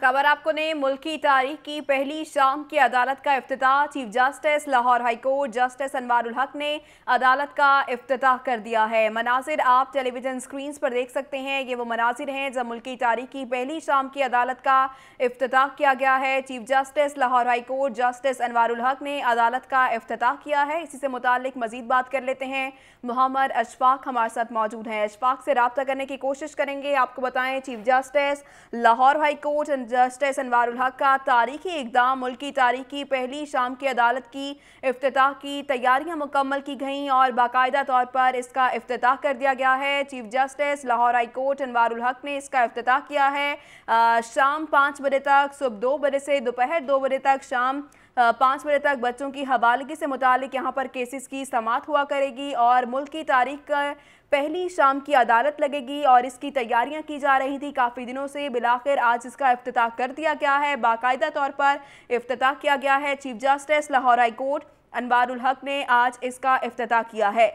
خبر آپ کو نے ملکی تاریخ کی پہلی شام کی عدالت کا افتتاح chief justice Lahore high court justice Anwar ul Haq نے عدالت کا افتتاح کر دیا ہے۔ مناظر آپ ٹیلی ویژن سکرینز پر دیکھ سکتے ہیں۔ یہ وہ مناظر ہیں جب ملکی تاریخ کی پہلی شام کی عدالت کا افتتاح کیا گیا ہے۔ Chief justice Lahore high court justice Anwar ul Haq نے عدالت کا افتتاح کیا ہے۔ اسی سے متعلق مزید بات کر لیتے ہیں۔ محمد اشفاق ہمارے ساتھ موجود ہیں۔ اشفاق سے رابطہ کرنے کی کوشش کریں گے۔ آپ کو بتائیں chief justice Lahore high court justice Anwar ul Haq کا تاریخی اقدام، ملکی تاریخی پہلی شام کی عدالت کی افتتاح کی تیاریاں مکمل کی گئیں اور باقاعدہ طور پر اس کا افتتاح کر دیا گیا ہے۔ Chief justice Lahore high court Anwar ul Haq نے اس کا افتتاح کیا ہے۔ شام پانچ بجے تک، صبح دو بجے سے دوپہر دو بجے تک شام پانچ بجے تک بچوں کی حوالگی سے متعلق یہاں پر کیسز کی سماعت ہوا کرے گی اور ملک کی تاریخ کا پہلی شام کی عدالت لگے گی اور اس کی تیاریاں کی جا رہی تھی کافی دنوں سے بلاخر آج اس کا افتتاح کر دیا گیا ہے۔ باقاعدہ طور پر افتتاح کیا گیا ہے۔ Chief justice Lahore high court Anwar ul Haq نے آج اس کا افتتاح کیا ہے۔